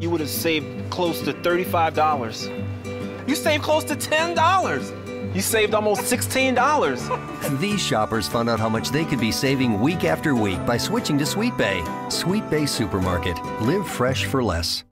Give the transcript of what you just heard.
you would have saved close to $35. You saved close to $10. You saved almost $16. These shoppers found out how much they could be saving week after week by switching to Sweetbay. Sweet Bay Supermarket. Live fresh for less.